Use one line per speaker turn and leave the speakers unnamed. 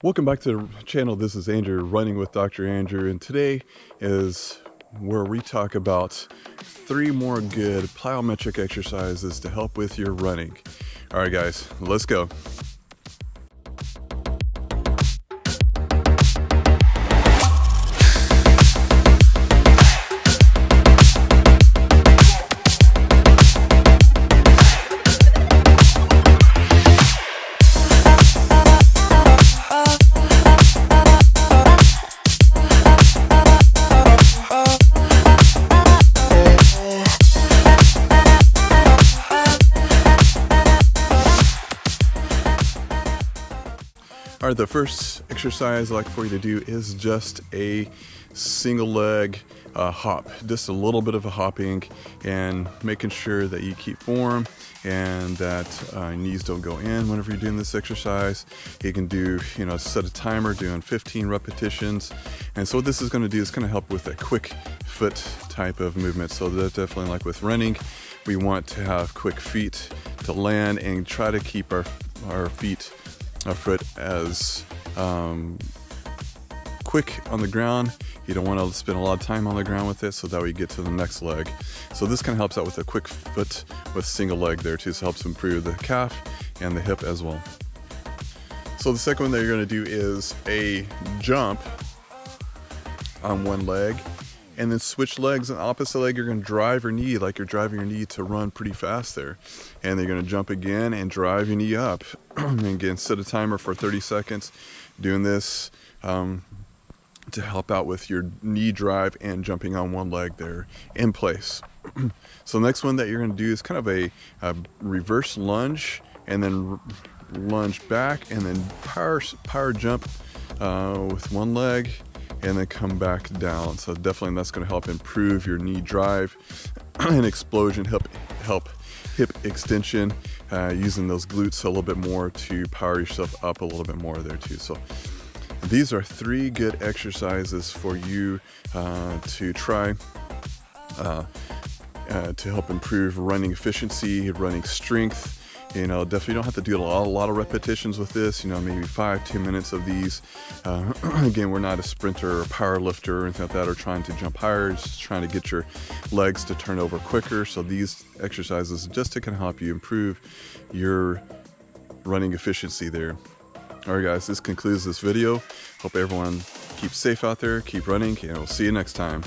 Welcome back to the channel. This is Andrew running with Dr. Andrew, and today is where we talk about three more good plyometric exercises to help with your running. All right, guys, let's go. All right, the first exercise I'd like for you to do is just a single leg uh, hop, just a little bit of a hopping and making sure that you keep form and that uh, knees don't go in whenever you're doing this exercise. You can do, you know, set a timer doing 15 repetitions. And so what this is gonna do is gonna help with a quick foot type of movement. So that definitely like with running, we want to have quick feet to land and try to keep our, our feet foot as um, quick on the ground. You don't want to spend a lot of time on the ground with it, so that we get to the next leg. So this kind of helps out with a quick foot with single leg there too, so helps improve the calf and the hip as well. So the second one that you're going to do is a jump on one leg and then switch legs and opposite leg you're going to drive your knee like you're driving your knee to run pretty fast there. And you're going to jump again and drive your knee up. And again set a timer for 30 seconds doing this um, to help out with your knee drive and jumping on one leg there in place. So the next one that you're going to do is kind of a, a reverse lunge and then lunge back and then power power jump uh, with one leg and then come back down. So definitely that's going to help improve your knee drive and explosion, help help hip extension, uh, using those glutes a little bit more to power yourself up a little bit more there too. So these are three good exercises for you uh, to try. Uh, uh to help improve running efficiency, running strength, you know, definitely don't have to do a lot, a lot of repetitions with this, you know, maybe five, ten minutes of these. Uh, again, we're not a sprinter or power lifter or anything like that, or trying to jump higher, just trying to get your legs to turn over quicker. So these exercises just to kind of help you improve your running efficiency there. All right, guys, this concludes this video. Hope everyone keeps safe out there, keep running, and we'll see you next time.